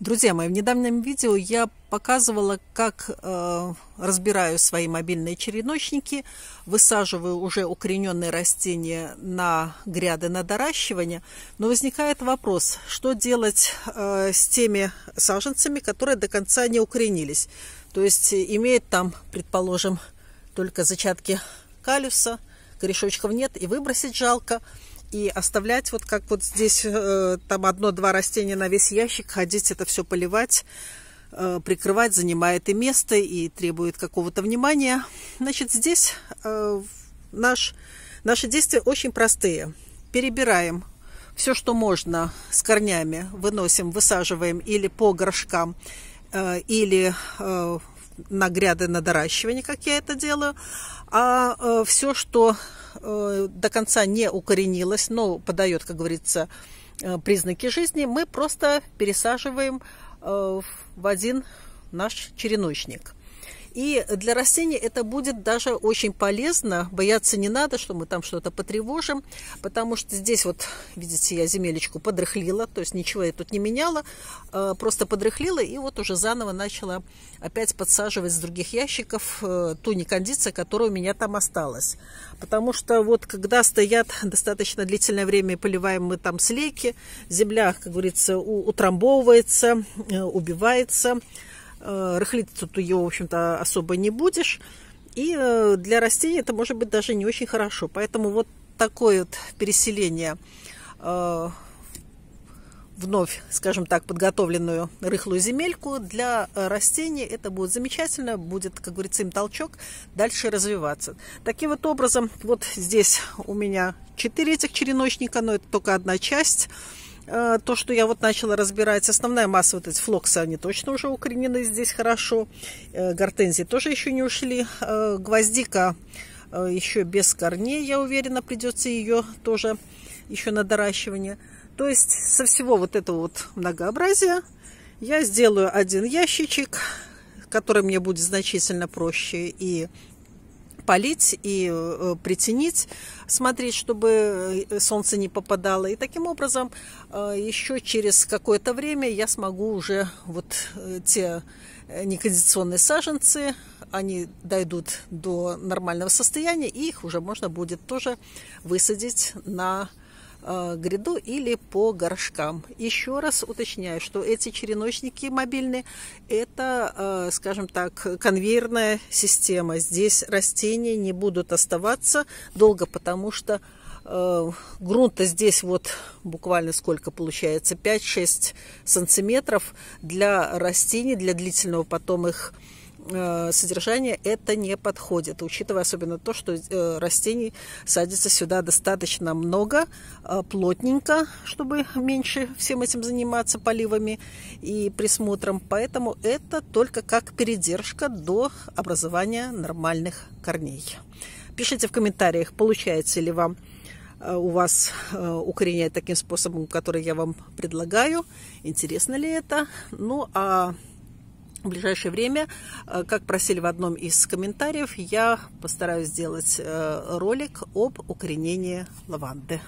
Друзья мои, в недавнем видео я показывала, как э, разбираю свои мобильные череночники, высаживаю уже укорененные растения на гряды на доращивание. Но возникает вопрос, что делать э, с теми саженцами, которые до конца не укоренились. То есть имеют там, предположим, только зачатки калюса, корешочков нет и выбросить жалко и оставлять вот как вот здесь э, там одно-два растения на весь ящик, ходить это все поливать, э, прикрывать, занимает и место, и требует какого-то внимания. Значит, здесь э, наш, наши действия очень простые. Перебираем все, что можно с корнями, выносим, высаживаем или по горшкам, или на гряды на доращивание, как я это делаю. А все, что Э, до конца не укоренилась, но подает, как говорится, э, признаки жизни, мы просто пересаживаем э, в один наш череночник. И для растений это будет даже очень полезно. Бояться не надо, что мы там что-то потревожим, потому что здесь вот, видите, я земелечку подрыхлила, то есть ничего я тут не меняла, э, просто подрыхлила и вот уже заново начала опять подсаживать с других ящиков э, ту некондицию, которая у меня там осталась. Потому что вот когда стоят достаточно длительное время и поливаем мы там слейки, земля, как говорится, утрамбовывается, э, убивается, Э, рыхлить тут ее, в общем-то, особо не будешь. И э, для растений это может быть даже не очень хорошо. Поэтому вот такое вот переселение э, вновь, скажем так, подготовленную рыхлую земельку для растений. Это будет замечательно, будет, как говорится, им толчок дальше развиваться. Таким вот образом, вот здесь у меня 4 этих череночника, но это только одна часть. Э, то, что я вот начала разбирать, основная масса вот эти флоксы, они точно уже укоренены здесь хорошо. Э, гортензии тоже еще не ушли. Э, гвоздика еще без корней, я уверена, придется ее тоже еще на доращивание. То есть со всего вот этого вот многообразия я сделаю один ящичек, который мне будет значительно проще и полить и э, притенить, смотреть, чтобы э, солнце не попадало. И таким образом э, еще через какое-то время я смогу уже вот те некондиционные саженцы, они дойдут до нормального состояния, и их уже можно будет тоже высадить на гряду или по горшкам. Еще раз уточняю, что эти череночники мобильные – это, э, скажем так, конвейерная система. Здесь растения не будут оставаться долго, потому что э, грунта здесь вот буквально сколько получается, 5-6 сантиметров для растений, для длительного потом их Э, содержание это не подходит, учитывая особенно то, что э, растений садится сюда достаточно много, э, плотненько, чтобы меньше всем этим заниматься поливами и присмотром. Поэтому это только как передержка до образования нормальных корней. Пишите в комментариях, получается ли вам у вас укоренять таким способом, который я вам предлагаю. Интересно ли это? Ну, а в ближайшее время, э, как просили в одном из комментариев, я постараюсь сделать э, ролик об укоренении лаванды.